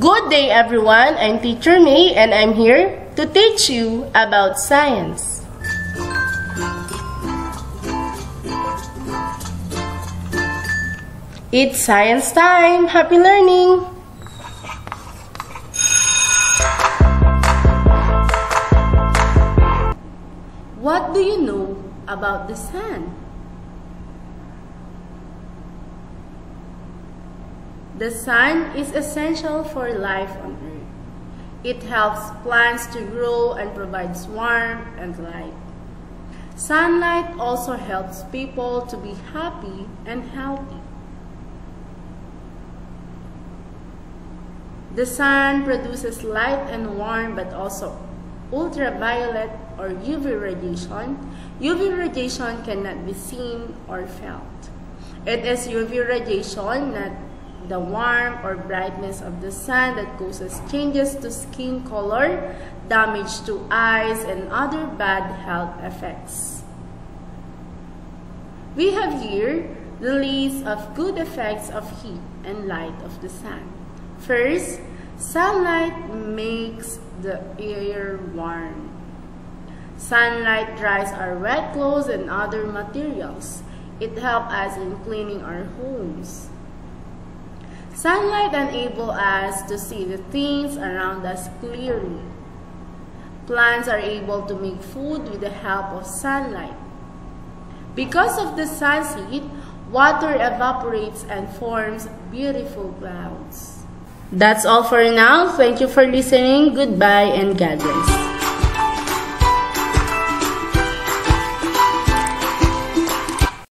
Good day everyone, I'm Teacher Mhay and I'm here to teach you about science. It's science time! Happy learning! What do you know about the sun? The sun is essential for life on earth. It helps plants to grow and provides warmth and light. Sunlight also helps people to be happy and healthy. The sun produces light and warmth but also ultraviolet or UV radiation. UV radiation cannot be seen or felt. It is UV radiation, not the warmth or brightness of the sun that causes changes to skin color, damage to eyes, and other bad health effects. We have here the list of good effects of heat and light of the sun. First, sunlight makes the air warm. Sunlight dries our wet clothes and other materials. It helps us in cleaning our homes. Sunlight enables us to see the things around us clearly. Plants are able to make food with the help of sunlight. Because of the sun's heat, water evaporates and forms beautiful clouds. That's all for now. Thank you for listening. Goodbye and God bless.